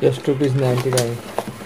just rupees 99